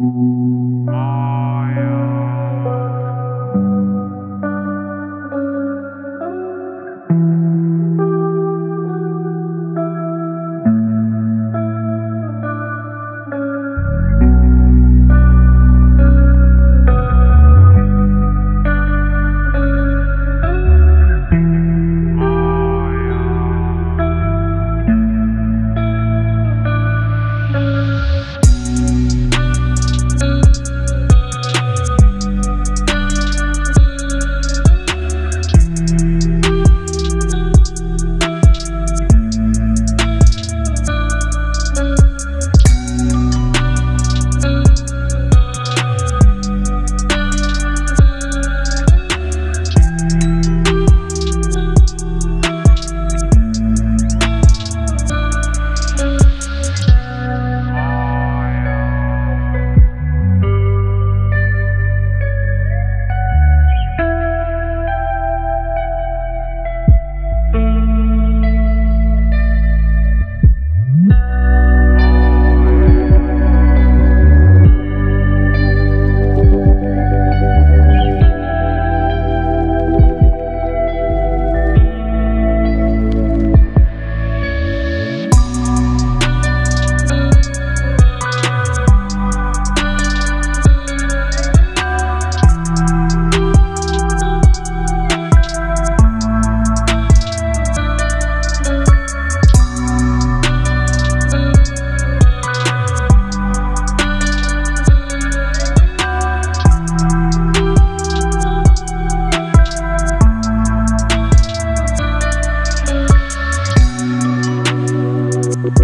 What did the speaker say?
Mm-hmm.